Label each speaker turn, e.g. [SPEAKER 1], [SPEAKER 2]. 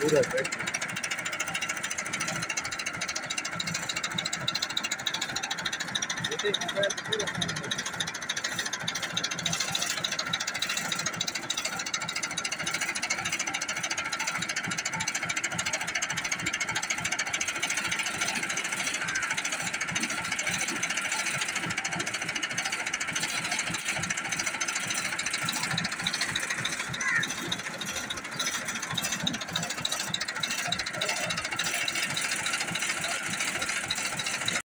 [SPEAKER 1] पूरा बैठ पूरा